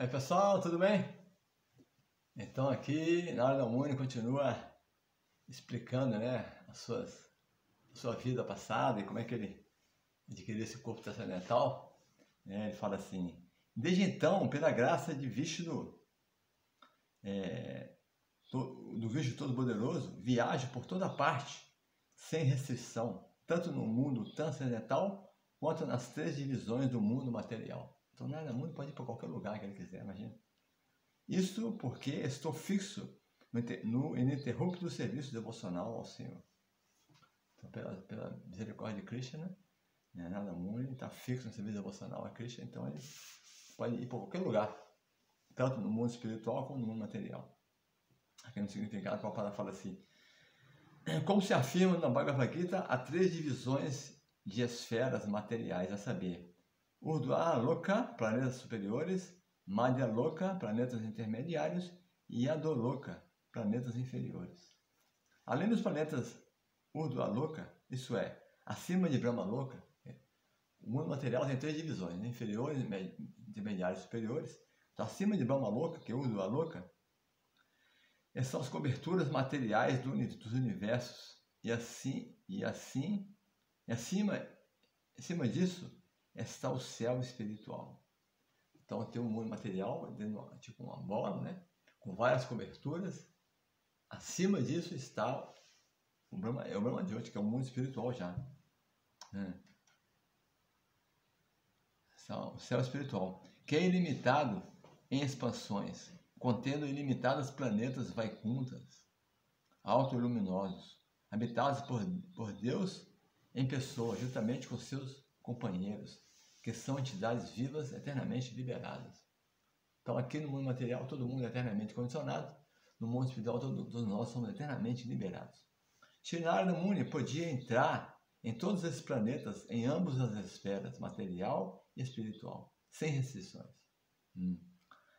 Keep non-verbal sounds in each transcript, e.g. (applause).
Aí pessoal, tudo bem? Então aqui na hora da Muni continua explicando né, as suas, a sua vida passada e como é que ele adquiriu esse corpo transcendental. Né? Ele fala assim, desde então, pela graça de Vishnu, é, do Vishnu Todo-Poderoso, viajo por toda parte, sem restrição, tanto no mundo transcendental quanto nas três divisões do mundo material. Então, nada mundo pode ir para qualquer lugar que ele quiser, imagina. Isso porque estou fixo no ininterrupto serviço devocional ao Senhor. Então, pela, pela misericórdia de Krishna, né, nada mundo está fixo no serviço devocional a Krishna, então ele pode ir para qualquer lugar, tanto no mundo espiritual como no mundo material. Aqui no significado, a palavra fala assim: como se afirma na Bhagavad Gita, há três divisões de esferas materiais, a saber, Urdhva planetas superiores, Madhya Loka, planetas intermediários, e Adoloka, planetas inferiores. Além dos planetas Urdhva Loka, isso é, acima de Brahma Loka, o mundo material tem três divisões, né? inferiores, intermediários e superiores. Então, acima de Brahma Loka, que é Urdhva Loka, são as coberturas materiais dos universos. E assim, e assim, e acima, acima disso, está o céu espiritual. Então tem um mundo material, tipo uma bola, né? com várias coberturas. Acima disso está o Brahma, é o Brahma de hoje, que é o mundo espiritual já. Né? O céu espiritual, que é ilimitado em expansões, contendo ilimitados planetas vaikuntas, auto-luminosos, habitados por, por Deus em pessoa, juntamente com seus companheiros, que são entidades vivas eternamente liberadas. Então, aqui no mundo material, todo mundo é eternamente condicionado, no mundo espiritual, todos nós somos eternamente liberados. Srinarada Muni podia entrar em todos esses planetas, em ambas as esferas, material e espiritual, sem restrições. Hum.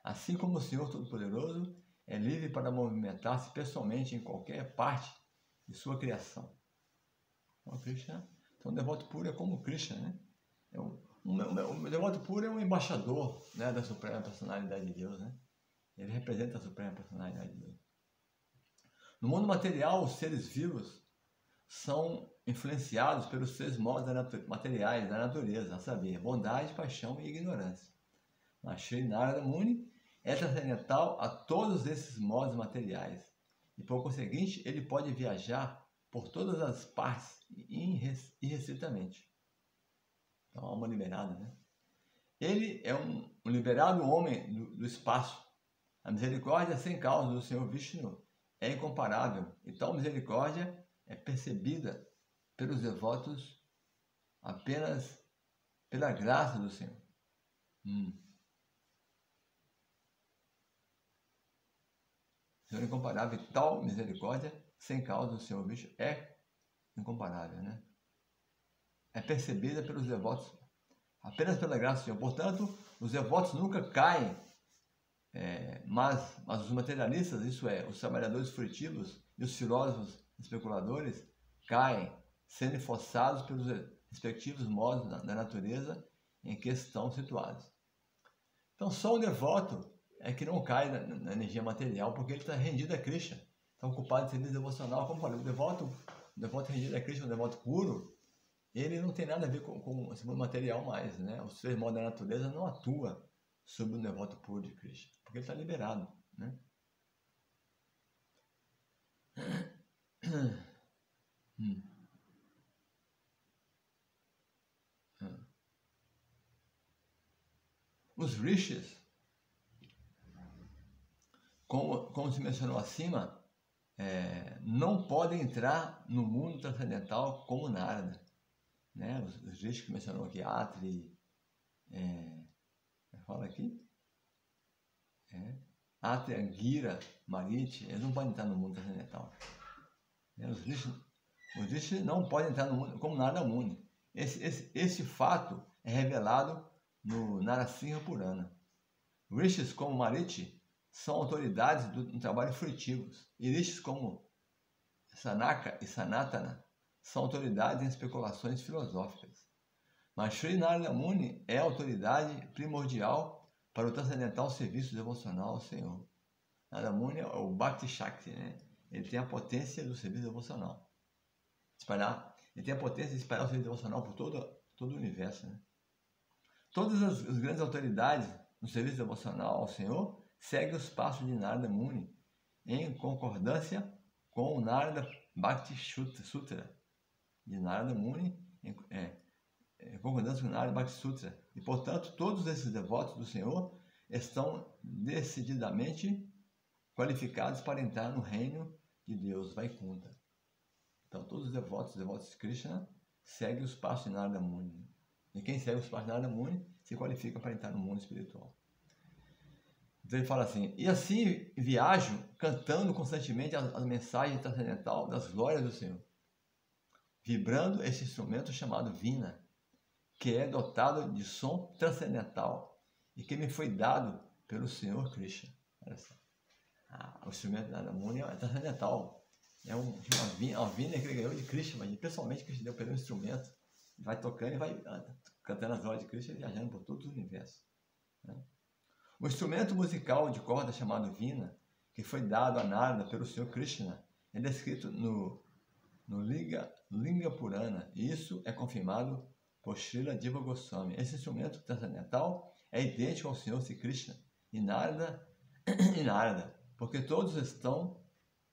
Assim como o Senhor Todo-Poderoso é livre para movimentar-se pessoalmente em qualquer parte de sua criação. Então, Krishna, então, devoto puro é como Krishna, né? O devoto puro é um embaixador né, da Suprema Personalidade de Deus. Né? Ele representa a Suprema Personalidade de Deus. No mundo material, os seres vivos são influenciados pelos três modos materiais da natureza, a saber, bondade, paixão e ignorância. Mas Sri Narada Muni é transcendental a todos esses modos materiais e, por conseguinte, ele pode viajar por todas as partes irrestritamente. Então, alma liberada, né? Ele é um, um liberado homem do, do, espaço. A misericórdia sem causa do Senhor Vishnu é incomparável. E tal misericórdia é percebida pelos devotos apenas pela graça do Senhor. Hum. Senhor incomparável. E tal misericórdia sem causa do Senhor Vishnu é incomparável, né? É percebida pelos devotos apenas pela graça do Senhor. Portanto, os devotos nunca caem, é, mas, mas os materialistas, isso é, os trabalhadores furtivos e os filósofos especuladores, caem, sendo forçados pelos respectivos modos da, da natureza em que estão situados. Então, só o devoto é que não cai na, na energia material, porque ele está rendido a Krishna, está ocupado em serviço devocional. Como falei, o devoto, o devoto rendido a Krishna, o devoto puro, ele não tem nada a ver com, com esse mundo material mais, né? Os três modos da natureza não atua sobre o devoto puro de Cristo, porque ele está liberado, né? Hum. hum. Os rishis, como, como se mencionou acima, é, não podem entrar no mundo transcendental como Narada né? Os, dias que mencionou aqui, Atri, é, fala aqui, é, Atri, Anguira, Marite, eles não podem entrar no mundo transcendental. Né? Os rishis, os rishis não podem entrar no mundo como nada mundo. Esse, esse, esse fato é revelado no Narasimha Purana. Rishis como Marite são autoridades do, no trabalho furtivos. E rishis como Sanaka e Sanatana são autoridades em especulações filosóficas. Mas Sri Narada Muni é autoridade primordial para o transcendental serviço devocional ao Senhor. Nada Muni é o Bhakti Shakti, né? Ele tem a potência do serviço devocional. Espalhar, ele tem a potência de espalhar o serviço devocional por todo, todo o universo, né? Todas as, as grandes autoridades no serviço devocional ao Senhor seguem os passos de Narada Muni em concordância com o Narada Bhakti Sutra de Narada Muni, em, é, em concordância com Narada Bhakti Sutra. E, portanto, todos esses devotos do Senhor estão decididamente qualificados para entrar no reino de Deus, Vaikunta. Então, todos os devotos, os devotos de Krishna, seguem os passos de Narada Muni. E quem segue os passos de Narada Muni se qualifica para entrar no mundo espiritual. Então ele fala assim, e assim viajo cantando constantemente as, as mensagens transcendental das glórias do Senhor, vibrando esse instrumento chamado Vina, que é dotado de som transcendental e que me foi dado pelo Senhor Krishna. Ah, o instrumento da Muni é transcendental. É um, uma, vina, uma vina que ele ganhou de Krishna, mas pessoalmente Krishna deu pelo instrumento. Vai tocando e vai ah, cantando as glórias de Krishna, viajando por todo o universo. Né? O instrumento musical de corda chamado Vina, que foi dado a Narada pelo Senhor Krishna, é descrito no, no Linga, Linga Purana, isso é confirmado por Srila Diva Goswami. Esse instrumento transcendental é idêntico ao Senhor Sri Krishna e Narada, e (clears throat) Narada, porque todos estão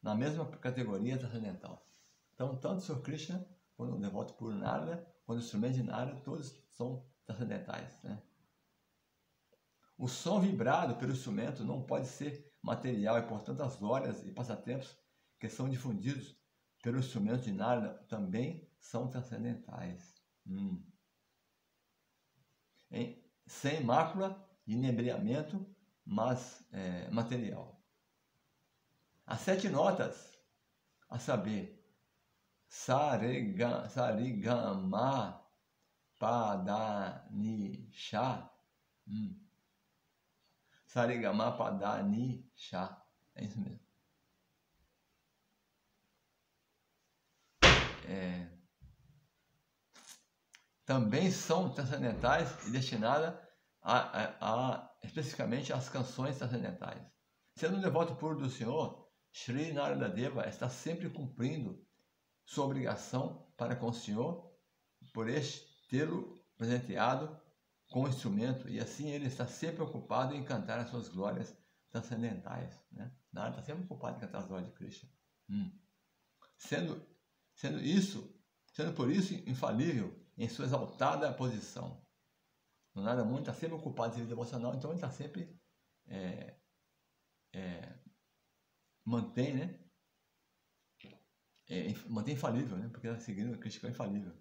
na mesma categoria transcendental. Então, tanto o Senhor Krishna, quando o devoto por Narada, quando o instrumento de Narada, todos são transcendentais. Né? O som vibrado pelo instrumento não pode ser material e, portanto, as glórias e passatempos que são difundidos pelo instrumento de Narada também são transcendentais. Hum. Em, sem mácula inebriamento, mas é, material. As sete notas, a saber, Sarega, Sarigama, Padanisha, hum, Sarigama Padani Chá. É isso mesmo. É, também são transcendentais e destinadas a, a, a, especificamente às canções transcendentais. Sendo um devoto puro do Senhor, Sri Narada Deva está sempre cumprindo sua obrigação para com o Senhor por este tê-lo presenteado com o instrumento e assim ele está sempre ocupado em cantar as suas glórias transcendentais. Né? Nada está sempre ocupado em cantar as glórias de Krishna. Hum. Sendo, sendo isso, sendo por isso infalível em sua exaltada posição. No nada muito está sempre ocupado em vida devocional, então ele está sempre é, é, mantém, né? É, mantém infalível, né? Porque está seguindo Krishna é infalível.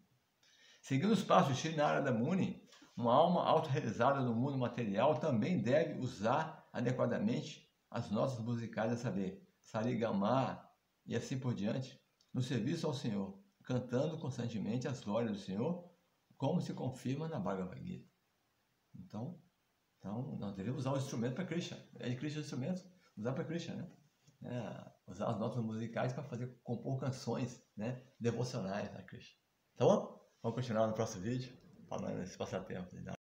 Seguindo os passos de Narada Muni, uma alma autorrealizada no mundo material também deve usar adequadamente as notas musicais, a saber, Sarigama e assim por diante, no serviço ao Senhor, cantando constantemente as glórias do Senhor, como se confirma na Bhagavad Gita. Então, então nós devemos usar o instrumento para Krishna. É de Krishna o instrumento, usar para Krishna, né? É, usar as notas musicais para fazer compor canções né, devocionais a Krishna. Tá bom? Vamos continuar no próximo vídeo falando desse passatempo.